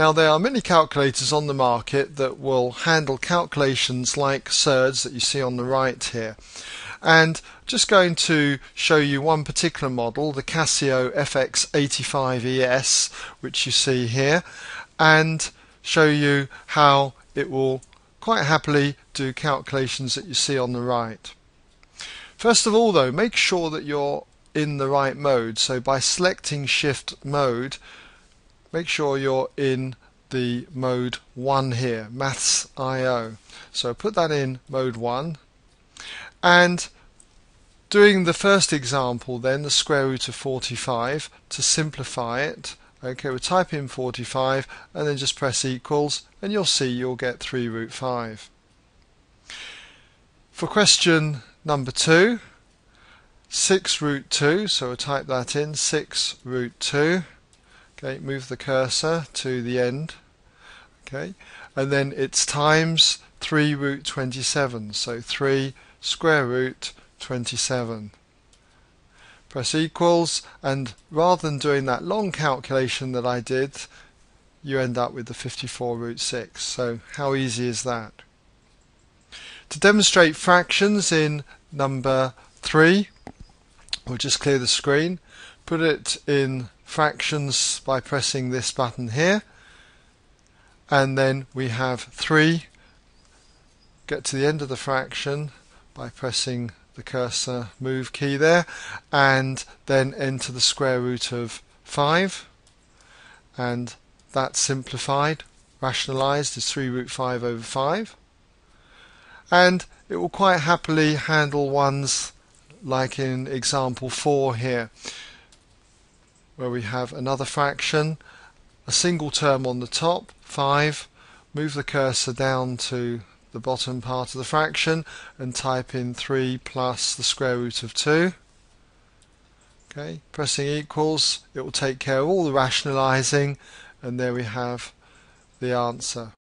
Now there are many calculators on the market that will handle calculations like surds that you see on the right here. And just going to show you one particular model, the Casio FX85ES, which you see here, and show you how it will quite happily do calculations that you see on the right. First of all though, make sure that you're in the right mode. So by selecting shift mode, make sure you're in the mode 1 here, Maths IO. So put that in mode 1 and doing the first example then, the square root of 45, to simplify it, okay, we'll type in 45 and then just press equals and you'll see you'll get 3 root 5. For question number 2, 6 root 2, so we'll type that in, 6 root 2. Okay, move the cursor to the end. Okay, and then it's times 3 root 27, so 3 square root 27. Press equals, and rather than doing that long calculation that I did, you end up with the 54 root 6. So how easy is that? To demonstrate fractions in number 3, we'll just clear the screen, put it in fractions by pressing this button here, and then we have 3, get to the end of the fraction by pressing the cursor move key there, and then enter the square root of 5, and that's simplified, rationalized is 3 root 5 over 5, and it will quite happily handle ones like in example 4 here where we have another fraction a single term on the top 5 move the cursor down to the bottom part of the fraction and type in 3 plus the square root of 2 okay pressing equals it will take care of all the rationalizing and there we have the answer